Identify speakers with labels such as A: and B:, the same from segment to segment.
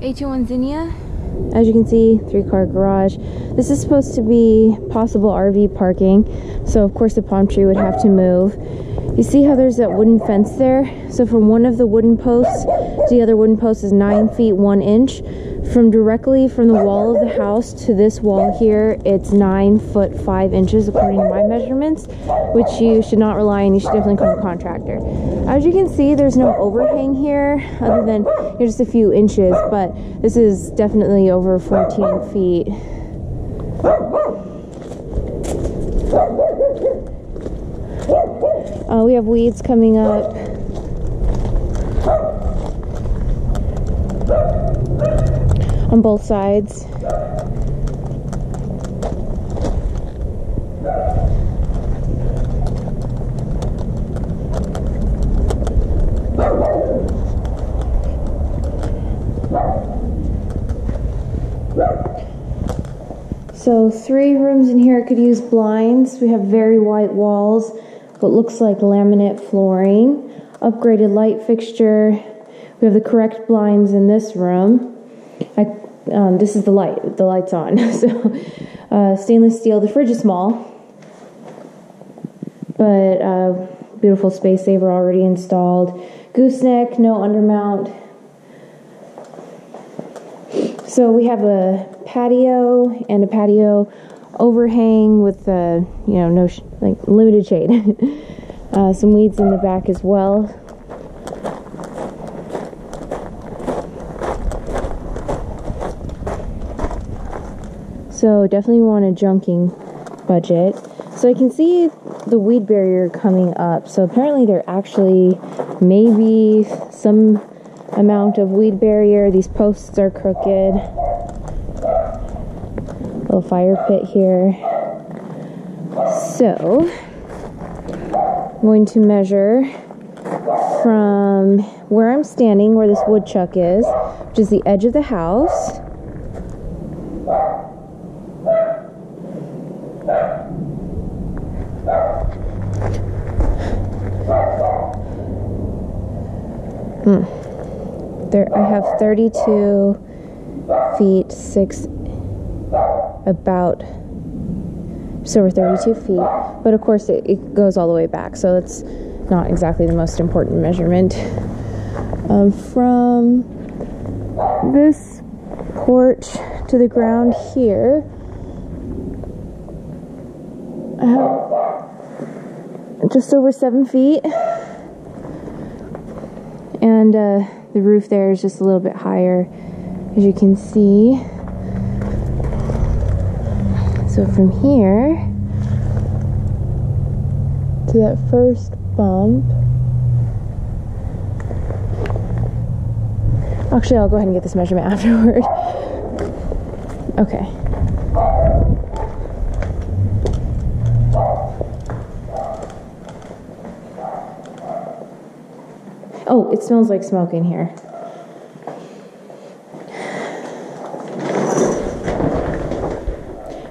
A: A21 Zinnia. As you can see, three car garage. This is supposed to be possible RV parking. So of course the palm tree would have to move. You see how there's that wooden fence there? So from one of the wooden posts to the other wooden post is nine feet, one inch. From directly from the wall of the house to this wall here, it's nine foot five inches according to my measurements, which you should not rely on. You should definitely call a contractor. As you can see, there's no overhang here other than you know, just a few inches, but this is definitely over 14 feet. Uh, we have weeds coming up. On both sides. So three rooms in here could use blinds. We have very white walls, what looks like laminate flooring, upgraded light fixture. We have the correct blinds in this room. I, um, this is the light. The light's on. so uh, stainless steel. The fridge is small, but uh, beautiful space saver already installed. Gooseneck, no undermount. So we have a patio and a patio overhang with uh, you know no like limited shade. uh, some weeds in the back as well. So definitely want a junking budget. So I can see the weed barrier coming up. So apparently there actually may be some amount of weed barrier. These posts are crooked. Little fire pit here. So I'm going to measure from where I'm standing, where this woodchuck is, which is the edge of the house Hmm. There, I have 32 feet, six, about just over 32 feet. But of course, it, it goes all the way back, so that's not exactly the most important measurement. Um, from this porch to the ground here, I have just over seven feet and uh, the roof there is just a little bit higher as you can see. So from here to that first bump. Actually I'll go ahead and get this measurement afterward. Okay Oh, it smells like smoke in here.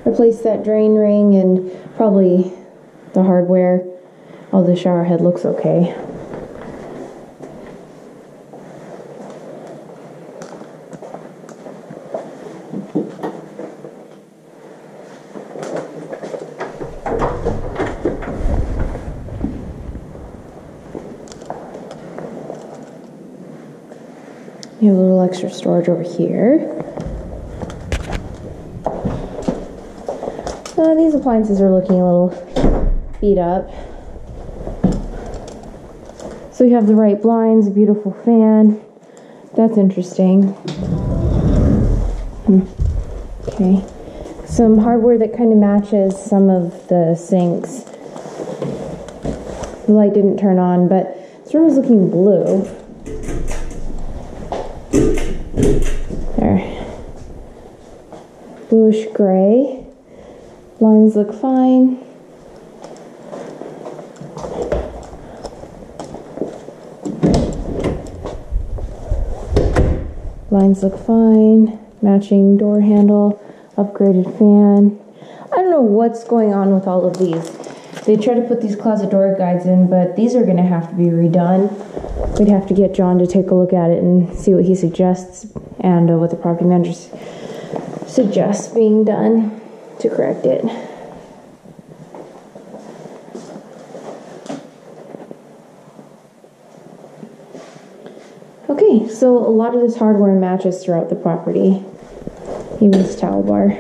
A: Replace that drain ring and probably the hardware. Oh, the shower head looks okay. You have a little extra storage over here. Uh, these appliances are looking a little beat up. So you have the right blinds, a beautiful fan. That's interesting. Hmm. Okay. Some hardware that kind of matches some of the sinks. The light didn't turn on, but this room is looking blue. Bluish gray. Lines look fine. Lines look fine. Matching door handle. Upgraded fan. I don't know what's going on with all of these. They try to put these closet door guides in, but these are going to have to be redone. We'd have to get John to take a look at it and see what he suggests and uh, what the property manager s- suggests being done to correct it. Okay, so a lot of this hardware matches throughout the property, even this towel bar.